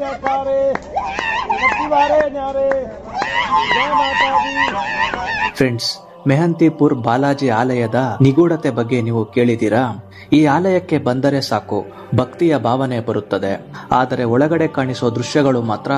प्यारे बारे न्यारे जय माता दी ಫ್ರೆಂಡ್ಸ್ ಮೆಹಂತಿಪುರ್ ಬಾಲಾಜಿ ಆಲಯದ ನಿಗೂಢತೆ ಬಗ್ಗೆ ನೀವು ಕೇಳಿದ್ದೀರಾ ಈ ಆಲಯಕ್ಕೆ ಬಂದರೆ ಸಾಕು ಭಕ್ತಿಯ ಭಾವನೆ ಬರುತ್ತದೆ ಆದರೆ ಒಳಗಡೆ ಕಾಣಿಸೋ ದೃಶ್ಯಗಳು ಮಾತ್ರ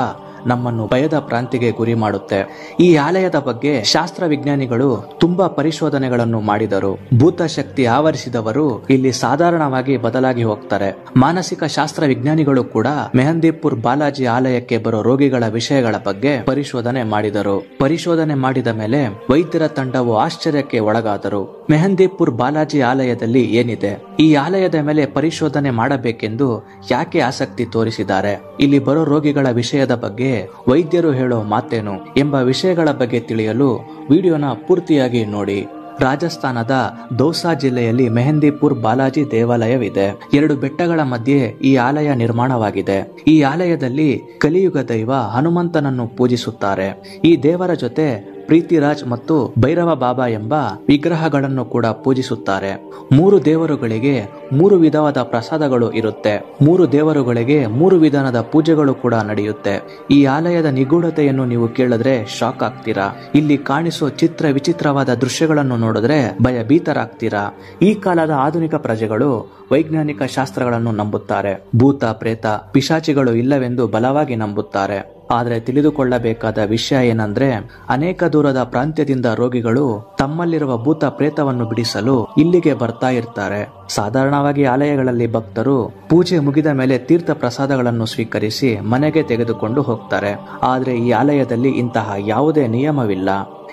ನಮ್ಮನ್ನು ಭಯದ ಪ್ರಾಂತಿಗೆ ಗುರಿ ಮಾಡುತ್ತೆ. ಈ ಆಲಯದ ಬಗ್ಗೆ ಶಾಸ್ತ್ರ ವಿಜ್ಞಾನಿಗಳು ತುಂಬಾ ಪರಿಶೋಧನೆಗಳನ್ನು ಮಾಡಿದರು. ಭೂತ ಶಕ್ತಿ ಆವರಿಸಿದವರು ಇಲ್ಲಿ ಸಾಧಾರಣವಾಗಿ ಬದಲಾಗಿ ಹೋಗ್ತಾರೆ. ಮಾನಸಿಕ ಶಾಸ್ತ್ರ ವಿಜ್ಞಾನಿಗಳು ಕೂಡ ಮೆಹಂದಿಪುರ್ ಬಾಲಾಜಿ ಆಲಯಕ್ಕೆ ಬರೋ ರೋಗಿಗಳ ವಿಷಯಗಳ ಬಗ್ಗೆ ಪರಿಶೋಧನೆ ಮಾಡಿದರು. ಪರಿಶೋಧನೆ ಮಾಡಿದ ಮೇಲೆ ವೈದ್ಯರ ತಂಡವು ಆಶ್ಚರ್ಯಕ್ಕೆ ಒಳಗಾದರು. ಮೆಹಂದಿಪುರ್ ಬಾಲಾಜಿ ಆಲಯದಲ್ಲಿ ಏನಿದೆ? ಈ ಆಲಯದ ಮೇಲೆ ಪರಿಶೋಧನೆ ಮಾಡಬೇಕೆಂದು ಯಾಕೆ ಆಸಕ್ತಿ ತೋರಿಸಿದ್ದಾರೆ? ಇಲ್ಲಿ ಬರೋ ರೋಗಿಗಳ ವಿಷಯದ ಬಗ್ಗೆ ವೈದ್ಯರು ಹೇಳೋ ಮಾತೇನು ಎಂಬ ವಿಷಯಗಳ ಬಗ್ಗೆ ತಿಳಿಯಲು ವಿಡಿಯೋನ ಪೂರ್ತಿಯಾಗಿ ನೋಡಿ. ರಾಜಸ್ಥಾನದ ದೋಸಾ ಜಿಲ್ಲೆಯಲ್ಲಿ ಮೆಹಂದಿಪುರ್ ಬಾಲಾಜಿ ದೇವಾಲಯವಿದೆ. ಎರಡು ಬೆಟ್ಟಗಳ ಮಧ್ಯೆ ಈ ಆಲಯ ನಿರ್ಮಾಣವಾಗಿದೆ. ಈ ಆಲಯದಲ್ಲಿ ಕಲಿಯುಗ ದೈವ ಹನುಮಂತನನ್ನು ಪೂಜಿಸುತ್ತಾರೆ. ಈ ದೇವರ ಜೊತೆ ಪ್ರೀತಿರಾಜ್ ಮತ್ತು ಭೈರವ ಬಾಬಾ ಎಂಬ ವಿಗ್ರಹಗಳನ್ನು ಕೂಡ ಪೂಜಿಸುತ್ತಾರೆ. ಮೂರು ದೇವರುಗಳಿಗೆ ಮೂರು ವಿಧವಾದ ಪ್ರಸಾದಗಳು ಇರುತ್ತೆ. ಮೂರು ದೇವರುಗಳಿಗೆ ಮೂರು ವಿಧಾನದ ಪೂಜೆಗಳು ಕೂಡ ನಡೆಯುತ್ತೆ. ಈ ಆಲಯದ ನಿಗೂಢತೆಯನ್ನು ನೀವು ಕೇಳಿದ್ರೆ ಶಾಕ್ ಆಗ್ತೀರಾ? ಇಲ್ಲಿ ಕಾಣಿಸೋ ಚಿತ್ರ ವಿಚಿತ್ರವಾದ ದೃಶ್ಯಗಳನ್ನು ನೋಡಿದ್ರೆ ಭಯಭೀತರಾಗ್ತೀರಾ? ಈ ಕಾಲದ ಆಧುನಿಕ ಪ್ರಜೆಗಳು ವೈಜ್ಞಾನಿಕ ಶಾಸ್ತ್ರಗಳನ್ನು ನಂಬುತ್ತಾರೆ. ಭೂತ, ಪ್ರೇತ, ಪಿಶಾಚಿಗಳು ಇಲ್ಲವೆಂದು ಬಲವಾಗಿ ನಂಬುತ್ತಾರೆ. ಆದರೆ ತಿಳಿದುಕೊಳ್ಳಬೇಕಾದ ವಿಷಯ ಏನಂದ್ರೆ, ಅನೇಕ ದೂರದ ಪ್ರಾಂತ್ಯದಿಂದ ರೋಗಿಗಳು ತಮ್ಮಲ್ಲಿರುವ ಭೂತ ಪ್ರೇತವನ್ನು ಬಿಡಿಸಲು ಇಲ್ಲಿಗೆ ಬರ್ತಾ ಇರ್ತಾರೆ. ಸಾಧಾರಣವಾಗಿ ಆಲಯಗಳಲ್ಲಿ ಭಕ್ತರು ಪೂಜೆ ಮುಗಿದ ಮೇಲೆ ತೀರ್ಥ ಪ್ರಸಾದಗಳನ್ನು ಸ್ವೀಕರಿಸಿ ಮನೆಗೆ ತೆಗೆದುಕೊಂಡು ಹೋಗ್ತಾರೆ. ಆದರೆ ಈ ಆಲಯದಲ್ಲಿ ಇಂತಹ ಯಾವುದೇ ನಿಯಮವಿಲ್ಲ.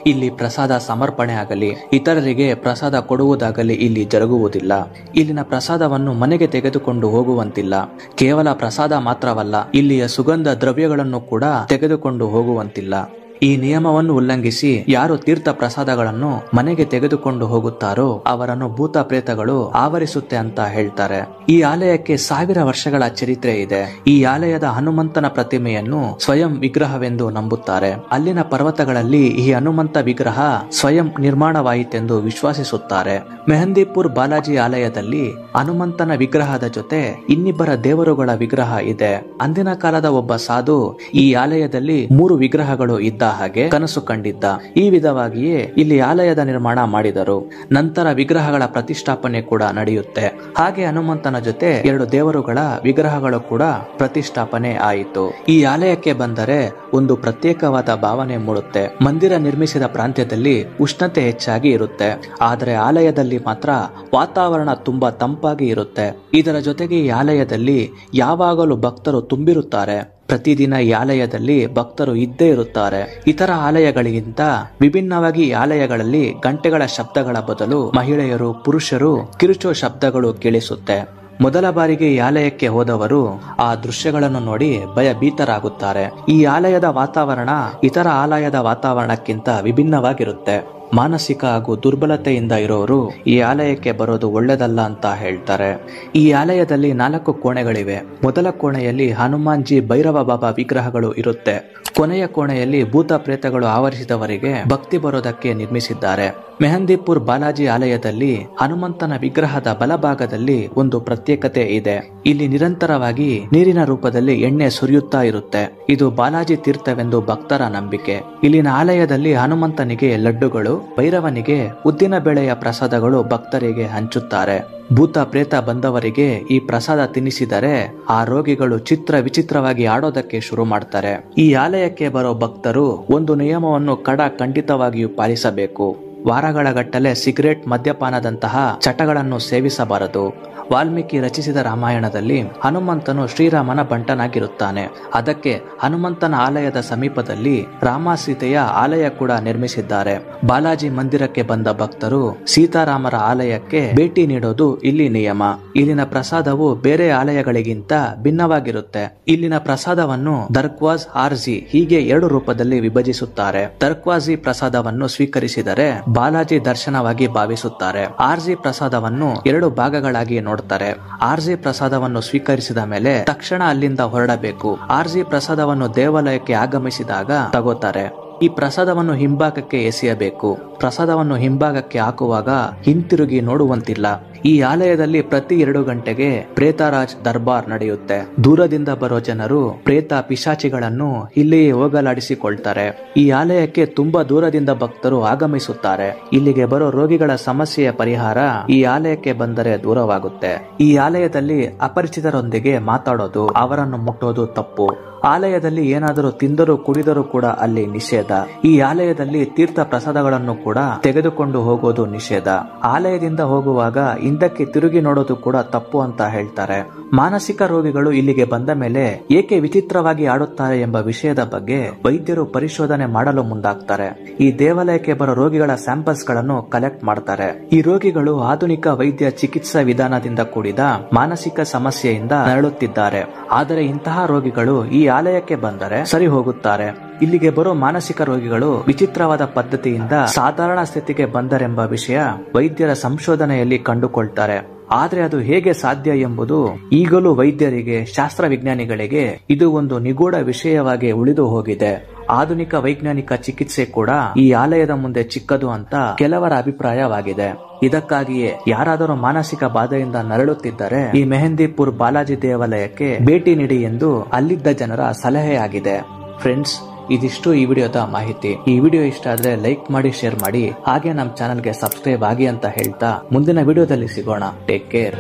ಇಲ್ಲಿ ಪ್ರಸಾದ ಸಮರ್ಪಣೆ ಆಗಲಿ, ಇತರರಿಗೆ ಪ್ರಸಾದ ಕೊಡುವುದಾಗಲಿ ಇಲ್ಲಿ ಜರುಗುವುದಿಲ್ಲ. ಇಲ್ಲಿನ ಪ್ರಸಾದವನ್ನು ಮನೆಗೆ ತೆಗೆದುಕೊಂಡು ಹೋಗುವಂತಿಲ್ಲ. ಕೇವಲ ಪ್ರಸಾದ ಮಾತ್ರವಲ್ಲ, ಇಲ್ಲಿಯ ಸುಗಂಧ ದ್ರವ್ಯಗಳನ್ನು ಕೂಡ ತೆಗೆದುಕೊಂಡು ಹೋಗುವಂತಿಲ್ಲ. ಈ ನಿಯಮವನ್ನು ಉಲ್ಲಂಘಿಸಿ ಯಾರು ತೀರ್ಥ ಪ್ರಸಾದಗಳನ್ನು ಮನೆಗೆ ತೆಗೆದುಕೊಂಡು ಹೋಗುತ್ತಾರೋ ಅವರನ್ನು ಭೂತ ಪ್ರೇತಗಳು ಆವರಿಸುತ್ತೆ ಅಂತ ಹೇಳ್ತಾರೆ. ಈ ಆಲಯಕ್ಕೆ ಸಾವಿರ ವರ್ಷಗಳ ಚರಿತ್ರೆ ಇದೆ. ಈ ಆಲಯದ ಹನುಮಂತನ ಪ್ರತಿಮೆಯನ್ನು ಸ್ವಯಂ ವಿಗ್ರಹವೆಂದು ನಂಬುತ್ತಾರೆ. ಅಲ್ಲಿನ ಪರ್ವತಗಳಲ್ಲಿ ಈ ಹನುಮಂತ ವಿಗ್ರಹ ಸ್ವಯಂ ನಿರ್ಮಾಣವಾಯಿತೆಂದು ವಿಶ್ವಾಸಿಸುತ್ತಾರೆ. ಮೆಹಂದಿಪುರ್ ಬಾಲಾಜಿ ಆಲಯದಲ್ಲಿ ಹನುಮಂತನ ವಿಗ್ರಹದ ಜೊತೆ ಇನ್ನಿಬ್ಬರ ದೇವರುಗಳ ವಿಗ್ರಹ ಇದೆ. ಅಂದಿನ ಕಾಲದ ಒಬ್ಬ ಸಾಧು ಈ ಆಲಯದಲ್ಲಿ ಮೂರು ವಿಗ್ರಹಗಳು ಇದ್ದ ಹಾಗೆ ಕನಸು ಕಂಡಿದ್ದ. ಈ ವಿಧವಾಗಿಯೇ ಇಲ್ಲಿ ಆಲಯದ ನಿರ್ಮಾಣ ಮಾಡಿದರು. ನಂತರ ವಿಗ್ರಹಗಳ ಪ್ರತಿಷ್ಠಾಪನೆ ಕೂಡ ನಡೆಯುತ್ತೆ. ಹಾಗೆ ಹನುಮಂತನ ಜೊತೆ ಎರಡು ದೇವರುಗಳ ವಿಗ್ರಹಗಳು ಕೂಡ ಪ್ರತಿಷ್ಠಾಪನೆ ಆಯಿತು. ಈ ಆಲಯಕ್ಕೆ ಬಂದರೆ ಒಂದು ಪ್ರತ್ಯೇಕವಾದ ಭಾವನೆ ಮೂಡುತ್ತೆ. ಮಂದಿರ ನಿರ್ಮಿಸಿದ ಪ್ರಾಂತ್ಯದಲ್ಲಿ ಉಷ್ಣತೆ ಹೆಚ್ಚಾಗಿ ಇರುತ್ತೆ. ಆದರೆ ಆಲಯದಲ್ಲಿ ಮಾತ್ರ ವಾತಾವರಣ ತುಂಬಾ ತಂಪಾಗಿ ಇರುತ್ತೆ. ಇದರ ಜೊತೆಗೆ ಈ ಆಲಯದಲ್ಲಿ ಯಾವಾಗಲೂ ಭಕ್ತರು ತುಂಬಿರುತ್ತಾರೆ. ಪ್ರತಿದಿನ ಈ ಆಲಯದಲ್ಲಿ ಭಕ್ತರು ಇದ್ದೇ ಇರುತ್ತಾರೆ. ಇತರ ಆಲಯಗಳಿಗಿಂತ ವಿಭಿನ್ನವಾಗಿ ಈ ಆಲಯಗಳಲ್ಲಿ ಗಂಟೆಗಳ ಶಬ್ದಗಳ ಬದಲು ಮಹಿಳೆಯರು, ಪುರುಷರು ಕಿರುಚೋ ಶಬ್ದಗಳು ಕೇಳಿಸುತ್ತೆ. ಮೊದಲ ಬಾರಿಗೆ ಈ ಆಲಯಕ್ಕೆ ಹೋದವರು ಆ ದೃಶ್ಯಗಳನ್ನು ನೋಡಿ ಭಯಭೀತರಾಗುತ್ತಾರೆ. ಈ ಆಲಯದ ವಾತಾವರಣ ಇತರ ಆಲಯದ ವಾತಾವರಣಕ್ಕಿಂತ ವಿಭಿನ್ನವಾಗಿರುತ್ತೆ. ಮಾನಸಿಕ ಹಾಗೂ ದುರ್ಬಲತೆಯಿಂದ ಇರೋರು ಈ ಆಲಯಕ್ಕೆ ಬರೋದು ಒಳ್ಳೆದಲ್ಲ ಅಂತ ಹೇಳ್ತಾರೆ. ಈ ಆಲಯದಲ್ಲಿ ನಾಲ್ಕು ಕೋಣೆಗಳಿವೆ. ಮೊದಲ ಕೋಣೆಯಲ್ಲಿ ಹನುಮಾನ್ಜಿ ಭೈರವ ಬಾಬಾ ವಿಗ್ರಹಗಳು ಇರುತ್ತೆ. ಕೊನೆಯ ಕೋಣೆಯಲ್ಲಿ ಭೂತ ಪ್ರೇತಗಳು ಆವರಿಸಿದವರಿಗೆ ಭಕ್ತಿ ಬರೋದಕ್ಕೆ ನಿರ್ಮಿಸಿದ್ದಾರೆ. ಮೆಹಂದಿಪುರ್ ಬಾಲಾಜಿ ಆಲಯದಲ್ಲಿ ಹನುಮಂತನ ವಿಗ್ರಹದ ಬಲಭಾಗದಲ್ಲಿ ಒಂದು ಪ್ರತ್ಯೇಕತೆ ಇದೆ. ಇಲ್ಲಿ ನಿರಂತರವಾಗಿ ನೀರಿನ ರೂಪದಲ್ಲಿ ಎಣ್ಣೆ ಸುರಿಯುತ್ತಾ ಇರುತ್ತೆ. ಇದು ಬಾಲಾಜಿ ತೀರ್ಥವೆಂದು ಭಕ್ತರ ನಂಬಿಕೆ. ಇಲ್ಲಿನ ಆಲಯದಲ್ಲಿ ಹನುಮಂತನಿಗೆ ಲಡ್ಡುಗಳು, ಭೈರವನಿಗೆ ಉದ್ದಿನ ಬೆಳೆಯ ಪ್ರಸಾದಗಳು ಭಕ್ತರಿಗೆ ಹಂಚುತ್ತಾರೆ. ಭೂತ ಪ್ರೇತ ಬಂದವರಿಗೆ ಈ ಪ್ರಸಾದ ತಿನ್ನಿಸಿದರೆ ಆ ರೋಗಿಗಳು ಚಿತ್ರ ವಿಚಿತ್ರವಾಗಿ ಆಡೋದಕ್ಕೆ ಶುರು ಮಾಡ್ತಾರೆ. ಈ ಆಲಯಕ್ಕೆ ಬರೋ ಭಕ್ತರು ಒಂದು ನಿಯಮವನ್ನು ಕಡ ಖಂಡಿತವಾಗಿಯೂ ಪಾಲಿಸಬೇಕು. ವಾರಗಳ ಗಟ್ಟಲೆ ಸಿಗರೇಟ್ ಮದ್ಯಪಾನದಂತಹ ಚಟಗಳನ್ನು ಸೇವಿಸಬಾರದು. ವಾಲ್ಮೀಕಿ ರಚಿಸಿದ ರಾಮಾಯಣದಲ್ಲಿ ಹನುಮಂತನು ಶ್ರೀರಾಮನ ಬಂಟನಾಗಿರುತ್ತಾನೆ. ಅದಕ್ಕೆ ಹನುಮಂತನ ಆಲಯದ ಸಮೀಪದಲ್ಲಿ ರಾಮ ಸೀತೆಯ ಆಲಯ ಕೂಡ ನಿರ್ಮಿಸಿದ್ದಾರೆ. ಬಾಲಾಜಿ ಮಂದಿರಕ್ಕೆ ಬಂದ ಭಕ್ತರು ಸೀತಾರಾಮರ ಆಲಯಕ್ಕೆ ಭೇಟಿ ನೀಡೋದು ಇಲ್ಲಿ ನಿಯಮ. ಇಲ್ಲಿನ ಪ್ರಸಾದವು ಬೇರೆ ಆಲಯಗಳಿಗಿಂತ ಭಿನ್ನವಾಗಿರುತ್ತೆ. ಇಲ್ಲಿನ ಪ್ರಸಾದವನ್ನು ದರ್ಕ್ವಾಜ್ ಆರ್ಜಿ ಹೀಗೆ ಎರಡು ರೂಪದಲ್ಲಿ ವಿಭಜಿಸುತ್ತಾರೆ. ದರ್ಕ್ವಾಜಿ ಪ್ರಸಾದವನ್ನು ಸ್ವೀಕರಿಸಿದರೆ ಬಾಲಾಜಿ ದರ್ಶನವಾಗಿ ಭಾವಿಸುತ್ತಾರೆ. ಆರ್ಜಿ ಪ್ರಸಾದವನ್ನು ಎರಡು ಭಾಗಗಳಾಗಿ ನೋಡ್ತಾರೆ ಆರ್ಜಿ ಪ್ರಸಾದವನ್ನು ಸ್ವೀಕರಿಸಿದ ಮೇಲೆ ತಕ್ಷಣ ಅಲ್ಲಿಂದ ಹೊರಡಬೇಕು. ಆರ್ ಜಿ ಪ್ರಸಾದವನ್ನು ದೇವಾಲಯಕ್ಕೆ ಆಗಮಿಸಿದಾಗ ತಗೋತಾರೆ. ಈ ಪ್ರಸಾದವನ್ನು ಹಿಂಭಾಗಕ್ಕೆ ಎಸೆಯಬೇಕು. ಪ್ರಸಾದವನ್ನು ಹಿಂಭಾಗಕ್ಕೆ ಹಾಕುವಾಗ ಹಿಂತಿರುಗಿ ನೋಡುವಂತಿಲ್ಲ. ಈ ಆಲಯದಲ್ಲಿ ಪ್ರತಿ ಎರಡು ಗಂಟೆಗೆ ಪ್ರೇತರಾಜ್ ದರ್ಬಾರ್ ನಡೆಯುತ್ತೆ. ದೂರದಿಂದ ಬರೋ ಜನರು ಪ್ರೇತ ಪಿಶಾಚಿಗಳನ್ನು ಇಲ್ಲಿಯೇ ಹೋಗಲಾಡಿಸಿಕೊಳ್ತಾರೆ. ಈ ಆಲಯಕ್ಕೆ ತುಂಬಾ ದೂರದಿಂದ ಭಕ್ತರು ಆಗಮಿಸುತ್ತಾರೆ. ಇಲ್ಲಿಗೆ ಬರೋ ರೋಗಿಗಳ ಸಮಸ್ಯೆಯ ಪರಿಹಾರ ಈ ಆಲಯಕ್ಕೆ ಬಂದರೆ ದೂರವಾಗುತ್ತೆ. ಈ ಆಲಯದಲ್ಲಿ ಅಪರಿಚಿತರೊಂದಿಗೆ ಮಾತಾಡೋದು, ಅವರನ್ನು ಮುಟ್ಟೋದು ತಪ್ಪು. ಆಲಯದಲ್ಲಿ ಏನಾದರೂ ತಿಂದರೂ ಕುಡಿದರೂ ಕೂಡ ಅಲ್ಲಿ ನಿಷೇಧ. ಈ ಆಲಯದಲ್ಲಿ ತೀರ್ಥ ಪ್ರಸಾದಗಳನ್ನು ಕೂಡ ತೆಗೆದುಕೊಂಡು ಹೋಗೋದು ನಿಷೇಧ. ಆಲಯದಿಂದ ಹೋಗುವಾಗ ಹಿಂದಕ್ಕೆ ತಿರುಗಿ ನೋಡೋದು ಕೂಡ ತಪ್ಪು ಅಂತ ಹೇಳ್ತಾರೆ. ಮಾನಸಿಕ ರೋಗಿಗಳು ಇಲ್ಲಿಗೆ ಬಂದ ಮೇಲೆ ಏಕೆ ವಿಚಿತ್ರವಾಗಿ ಆಡುತ್ತಾರೆ ಎಂಬ ವಿಷಯದ ಬಗ್ಗೆ ವೈದ್ಯರು ಪರಿಶೋಧನೆ ಮಾಡಲು ಮುಂದಾಗ್ತಾರೆ. ಈ ದೇವಾಲಯಕ್ಕೆ ಬರೋ ರೋಗಿಗಳ ಸ್ಯಾಂಪಲ್ಸ್ಗಳನ್ನು ಕಲೆಕ್ಟ್ ಮಾಡ್ತಾರೆ. ಈ ರೋಗಿಗಳು ಆಧುನಿಕ ವೈದ್ಯ ಚಿಕಿತ್ಸಾ ವಿಧಾನದಿಂದ ಕೂಡಿದ ಮಾನಸಿಕ ಸಮಸ್ಯೆಯಿಂದ ನರಳುತ್ತಿದ್ದಾರೆ. ಆದರೆ ಇಂತಹ ರೋಗಿಗಳು ಈ ಆಲಯಕ್ಕೆ ಬಂದರೆ ಸರಿ ಹೋಗುತ್ತಾರೆ. ಇಲ್ಲಿಗೆ ಬರೋ ಮಾನಸಿಕ ರೋಗಿಗಳು ವಿಚಿತ್ರವಾದ ಪದ್ಧತಿಯಿಂದ ಸಾಧಾರಣ ಸ್ಥಿತಿಗೆ ಬಂದರೆಂಬ ವಿಷಯ ವೈದ್ಯರ ಸಂಶೋಧನೆಯಲ್ಲಿ ಕಂಡುಕೊಳ್ತಾರೆ. ಆದ್ರೆ ಅದು ಹೇಗೆ ಸಾಧ್ಯ ಎಂಬುದು ಈಗಲೂ ವೈದ್ಯರಿಗೆ ಶಾಸ್ತ್ರ ವಿಜ್ಞಾನಿಗಳಿಗೆ ಇದು ಒಂದು ನಿಗೂಢ ವಿಷಯವಾಗಿ ಉಳಿದು ಹೋಗಿದೆ. ಆಧುನಿಕ ವೈಜ್ಞಾನಿಕ ಚಿಕಿತ್ಸೆ ಕೂಡ ಈ ಆಲಯದ ಮುಂದೆ ಚಿಕ್ಕದು ಅಂತ ಕೆಲವರ ಅಭಿಪ್ರಾಯವಾಗಿದೆ. ಇದಕ್ಕಾಗಿಯೇ ಯಾರಾದರೂ ಮಾನಸಿಕ ಬಾಧೆಯಿಂದ ನರಳುತ್ತಿದ್ದರೆ ಈ ಮೆಹಂದಿಪುರ್ ಬಾಲಾಜಿ ದೇವಾಲಯಕ್ಕೆ ಭೇಟಿ ನೀಡಿ ಎಂದು ಅಲ್ಲಿದ್ದ ಜನರ ಸಲಹೆಯಾಗಿದೆ. ಫ್ರೆಂಡ್ಸ್ ಇದಿಷ್ಟು ಈ ವಿಡಿಯೋದ ಮಾಹಿತಿ. ಈ ವಿಡಿಯೋ ಇಷ್ಟ ಆದ್ರೆ ಲೈಕ್ ಮಾಡಿ, ಶೇರ್ ಮಾಡಿ, ಹಾಗೆ ನಮ್ಮ ಚಾನಲ್ಗೆ ಸಬ್ಸ್ಕ್ರೈಬ್ ಆಗಿ ಅಂತ ಹೇಳ್ತಾ ಮುಂದಿನ ವಿಡಿಯೋದಲ್ಲಿ ಸಿಗೋಣ. Take care